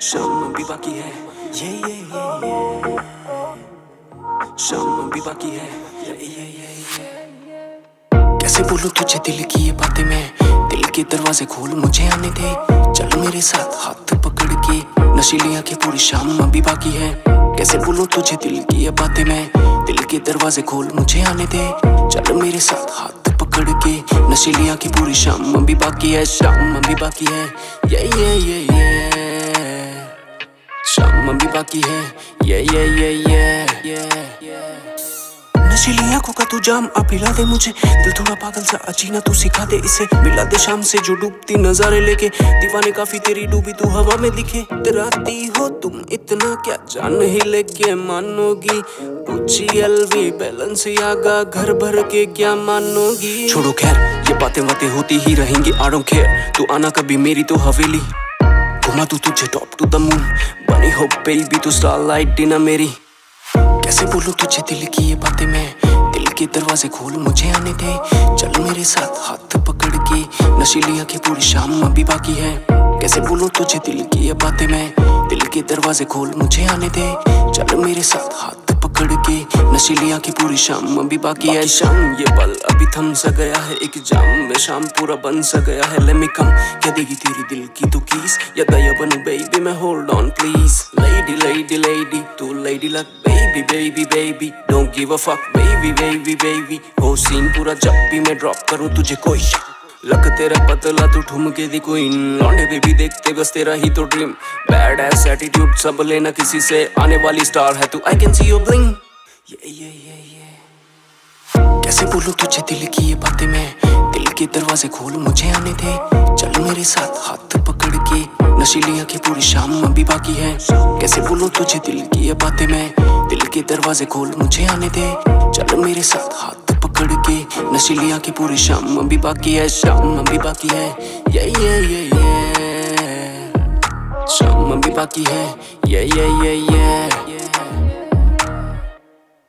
शाम भी बाकी है ये ये ये ये शाम भी बाकी है ये ये ये ये कैसे बोलूँ तुझे दिल की ये बातें मैं? दिल के दरवाजे खोल, मुझे आने दे। चल मेरे साथ हाथ पकड़ के। नशीली आँखें पूरी शाम अभी बाकी है। कैसे बोलूँ तुझे दिल की ये बातें मैं? दिल के दरवाजे खोल, मुझे आने दे। चल मेरे साथ हाथ पकड़ के। नशीली की पूरी शाम अभी बाकी है, शाम अभी बाकी है। ये ये ये ये बाकी है। ये ये ये ये ये नशीली आँखों का तू जाम, आप पिला दे मुझे। दिल थोड़ा पागल सा अचीना तू सिखा दे इसे। मिला दे शाम से जो डूबती नजारे लेके। दीवाने काफ़ी तेरी डूबी, तू हवा में दिखे। डराती हो तुम इतना, क्या जान ही लेके मानोगी? पूछी एलवी बैलेंस आगा घर भर के क्या मानोगी? छोड़ो, खैर, ये बातें बातें होती ही रहेंगी आड़ों खैर तू आना कभी मेरी तो हवेली। घुमा तू तुझे टॉप टू द मून बनी हो बेबी तू स्टारलाइट डिनर मेरी. कैसे बोलूँ तुझे दिल की ये बातें मैं? दिल के दरवाजे खोल, मुझे आने दे. चल मेरे साथ हाथ पकड़ के. नशीली आँखें पूरी शाम अभी बाकी है. कैसे बोलूँ तुझे दिल की ये बातें मैं? दिल के दरवाजे खोल, मुझे आने दे. चल मेरे साथ हाथ पकड़ के नशीली आँखें पूरी शाम अभी बाकी है शाम। ये पल अभी थम सा गया है एक जाम। में शाम पूरा बन सा गया है। लेट मी कम क्या देगी तेरी दिल की तो कीस या दया बनू बेबी मैं hold on please lady lady lady तू लेडी लग baby baby baby don't give a fuck baby baby baby हो सीन पूरा जब भी मैं ड्रॉप करूँ तुझे कोई लक तेरा पतला तू ठुमके दी कोई लौंडे बेबी देखते बस तेरा ही तो ड्रीम बैड एस एटीट्यूड सब लेना किसी से आने वाली स्टार है तू आई कैन सी ब्लिंग ये ये कैसे बोलूँ तुझे दिल की ये बातें मैं? दिल के दरवाजे खोल, मुझे आने दे। चल मेरे साथ हाथ पकड़ के। नशीली आँखें पूरी शाम अभी बाकी है। कैसे बोलूँ तुझे दिल की ये बातें मैं? दिल के दरवाजे खोल, मुझे आने दे। चल मेरे साथ हाथ पकड़ के। नशीली की पूरी शाम अभी बाकी है, शाम अभी बाकी है। ये ये ये ये शाम अभी बाकी है ये ये ये ये